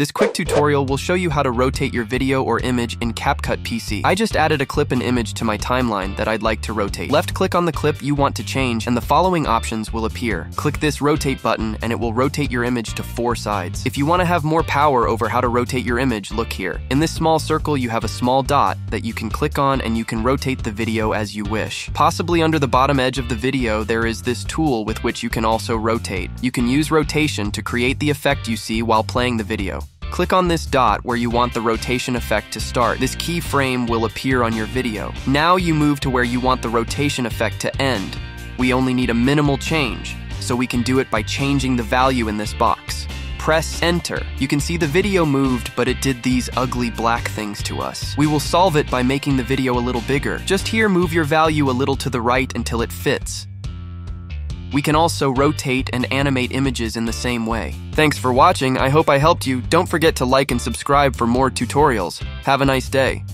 This quick tutorial will show you how to rotate your video or image in CapCut PC. I just added a clip and image to my timeline that I'd like to rotate. Left click on the clip you want to change and the following options will appear. Click this rotate button and it will rotate your image to four sides. If you want to have more power over how to rotate your image, look here. In this small circle you have a small dot that you can click on and you can rotate the video as you wish. Possibly under the bottom edge of the video there is this tool with which you can also rotate. You can use rotation to create the effect you see while playing the video. Click on this dot where you want the rotation effect to start. This keyframe will appear on your video. Now you move to where you want the rotation effect to end. We only need a minimal change, so we can do it by changing the value in this box. Press enter. You can see the video moved, but it did these ugly black things to us. We will solve it by making the video a little bigger. Just here, move your value a little to the right until it fits. We can also rotate and animate images in the same way. Thanks for watching, I hope I helped you. Don't forget to like and subscribe for more tutorials. Have a nice day.